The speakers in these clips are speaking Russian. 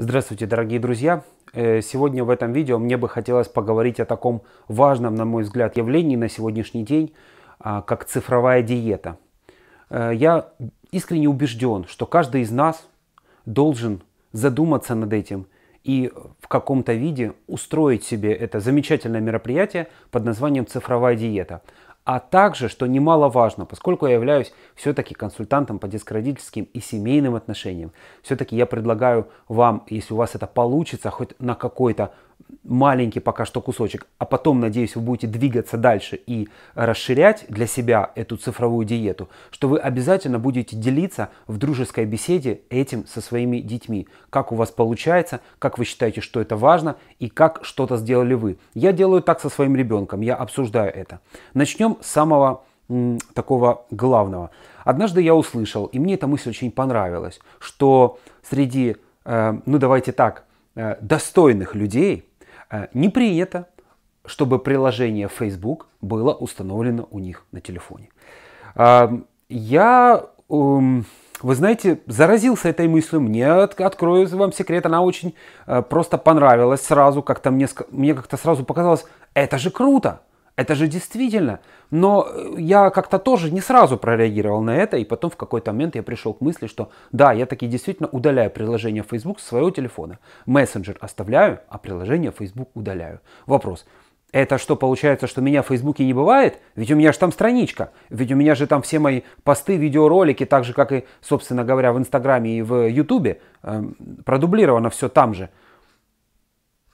Здравствуйте, дорогие друзья! Э, сегодня в этом видео мне бы хотелось поговорить о таком важном, на мой взгляд, явлении на сегодняшний день, а, как цифровая диета. Э, я искренне убежден, что каждый из нас должен задуматься над этим и в каком-то виде устроить себе это замечательное мероприятие под названием цифровая диета а также, что немаловажно, поскольку я являюсь все-таки консультантом по детско-родительским и семейным отношениям, все-таки я предлагаю вам, если у вас это получится, хоть на какой-то маленький пока что кусочек, а потом, надеюсь, вы будете двигаться дальше и расширять для себя эту цифровую диету, что вы обязательно будете делиться в дружеской беседе этим со своими детьми. Как у вас получается, как вы считаете, что это важно и как что-то сделали вы. Я делаю так со своим ребенком, я обсуждаю это. Начнем с самого м, такого главного. Однажды я услышал, и мне эта мысль очень понравилась, что среди, э, ну давайте так, э, достойных людей, не принято, чтобы приложение Facebook было установлено у них на телефоне. Я, эм, вы знаете, заразился этой мыслью. Мне, открою вам секрет, она очень э, просто понравилась сразу. Как-то мне, мне как-то сразу показалось, это же круто. Это же действительно. Но э, я как-то тоже не сразу прореагировал на это, и потом в какой-то момент я пришел к мысли, что да, я таки действительно удаляю приложение Facebook с своего телефона. Мессенджер оставляю, а приложение Facebook удаляю. Вопрос. Это что, получается, что меня в Фейсбуке не бывает? Ведь у меня же там страничка. Ведь у меня же там все мои посты, видеоролики, так же, как и, собственно говоря, в Инстаграме и в Ютубе, э, продублировано все там же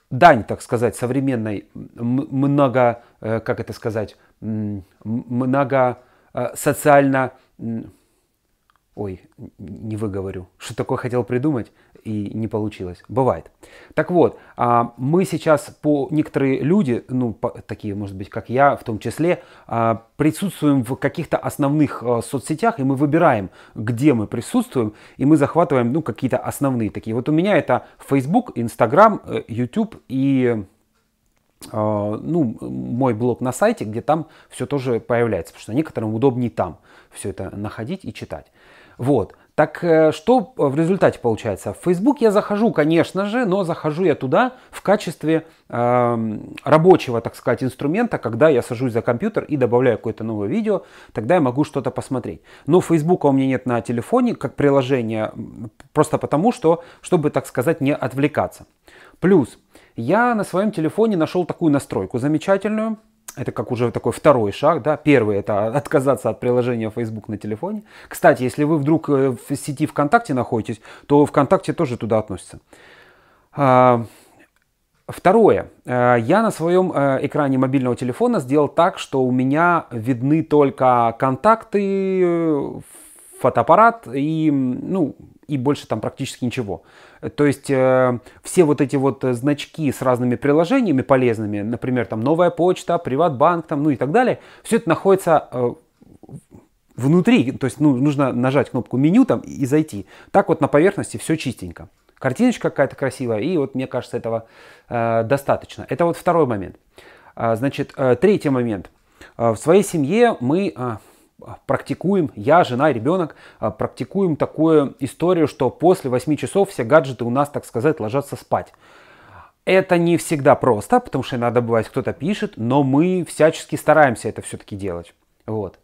дань, так сказать, современной много, э, как это сказать, много э, социально Ой, не выговорю. Что такое хотел придумать и не получилось. Бывает. Так вот, а, мы сейчас по некоторые люди, ну такие, может быть, как я в том числе, а, присутствуем в каких-то основных а, соцсетях, и мы выбираем, где мы присутствуем, и мы захватываем, ну, какие-то основные такие. Вот у меня это Facebook, Instagram, э, YouTube и ну, мой блог на сайте, где там все тоже появляется, потому что некоторым удобнее там все это находить и читать. Вот. Так э, что в результате получается? В Facebook я захожу, конечно же, но захожу я туда в качестве э, рабочего, так сказать, инструмента, когда я сажусь за компьютер и добавляю какое-то новое видео, тогда я могу что-то посмотреть. Но Facebook у меня нет на телефоне как приложение, просто потому что, чтобы, так сказать, не отвлекаться. Плюс я на своем телефоне нашел такую настройку замечательную, это как уже такой второй шаг, да. Первый это отказаться от приложения Facebook на телефоне. Кстати, если вы вдруг э, в сети ВКонтакте находитесь, то ВКонтакте тоже туда относится. А, второе. Э, я на своем э, экране мобильного телефона сделал так, что у меня видны только контакты, фотоаппарат и, ну, и больше там практически ничего. То есть э, все вот эти вот значки с разными приложениями полезными, например, там новая почта, приватбанк, там, ну и так далее, все это находится э, внутри, то есть ну, нужно нажать кнопку меню там и зайти. Так вот на поверхности все чистенько. Картиночка какая-то красивая, и вот мне кажется этого э, достаточно. Это вот второй момент. А, значит, э, третий момент. Э, в своей семье мы... Э, практикуем, я, жена ребенок, а, практикуем такую историю, что после 8 часов все гаджеты у нас, так сказать, ложатся спать. Это не всегда просто, потому что иногда бывает кто-то пишет, но мы всячески стараемся это все-таки делать. Вот.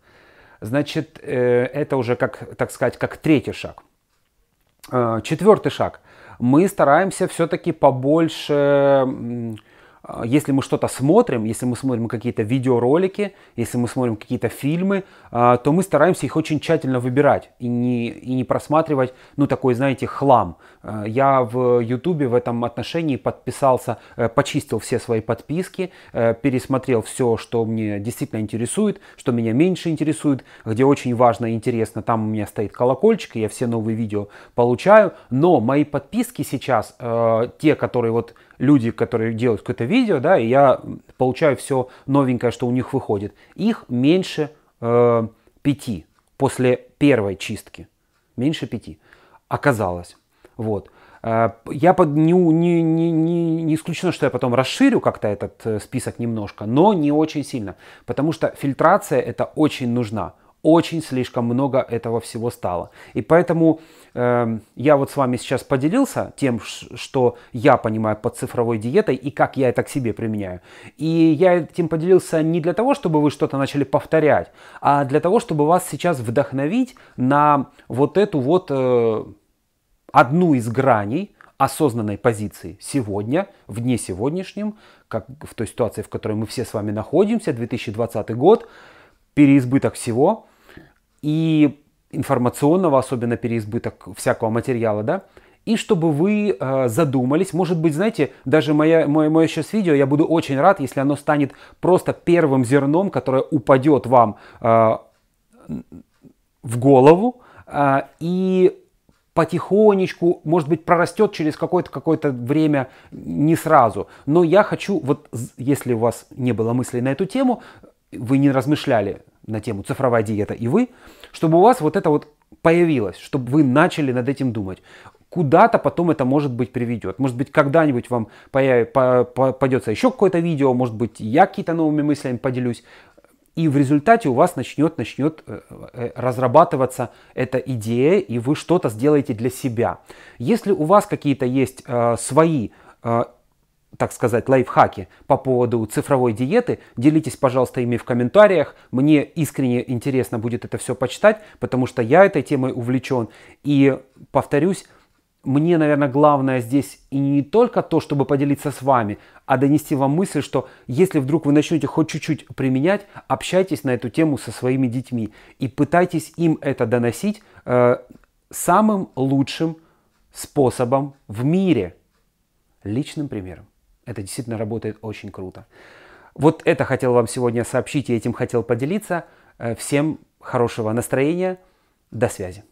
Значит, э, это уже, как, так сказать, как третий шаг. Э, четвертый шаг. Мы стараемся все-таки побольше а, если мы что-то смотрим, если мы смотрим какие-то видеоролики, если мы смотрим какие-то фильмы, а, то мы стараемся их очень тщательно выбирать и не, и не просматривать, ну, такой, знаете, хлам. А, я в Ютубе в этом отношении подписался, э, почистил все свои подписки, э, пересмотрел все, что мне действительно интересует, что меня меньше интересует, где очень важно и интересно, там у меня стоит колокольчик, и я все новые видео получаю, но мои подписки сейчас, э, те, которые вот люди, которые делают какое-то видео, да, и я получаю все новенькое, что у них выходит. Их меньше э, пяти после первой чистки. Меньше пяти. Оказалось. Вот. Э, я под, не, не, не, не исключено, что я потом расширю как-то этот э, список немножко, но не очень сильно. Потому что фильтрация это очень нужна очень слишком много этого всего стало. И поэтому э, я вот с вами сейчас поделился тем, что я понимаю под цифровой диетой и как я это к себе применяю. И я этим поделился не для того, чтобы вы что-то начали повторять, а для того, чтобы вас сейчас вдохновить на вот эту вот э, одну из граней осознанной позиции сегодня, в дне сегодняшнем, как в той ситуации, в которой мы все с вами находимся, 2020 год, переизбыток всего и информационного, особенно переизбыток всякого материала, да, и чтобы вы э, задумались, может быть, знаете, даже моя, мое, мое сейчас видео, я буду очень рад, если оно станет просто первым зерном, которое упадет вам э, в голову, э, и потихонечку, может быть, прорастет через какое-то какое время, не сразу. Но я хочу, вот если у вас не было мыслей на эту тему, вы не размышляли на тему цифровая диета и вы, чтобы у вас вот это вот появилось, чтобы вы начали над этим думать. Куда-то потом это, может быть, приведет. Может быть, когда-нибудь вам попадется еще какое-то видео, может быть, я какие-то новыми мыслями поделюсь. И в результате у вас начнет, начнет э, э, разрабатываться эта идея, и вы что-то сделаете для себя. Если у вас какие-то есть э, свои э, так сказать, лайфхаки по поводу цифровой диеты, делитесь, пожалуйста, ими в комментариях. Мне искренне интересно будет это все почитать, потому что я этой темой увлечен. И повторюсь, мне, наверное, главное здесь и не только то, чтобы поделиться с вами, а донести вам мысль, что если вдруг вы начнете хоть чуть-чуть применять, общайтесь на эту тему со своими детьми и пытайтесь им это доносить э, самым лучшим способом в мире, личным примером. Это действительно работает очень круто. Вот это хотел вам сегодня сообщить и этим хотел поделиться. Э, всем хорошего настроения. До связи.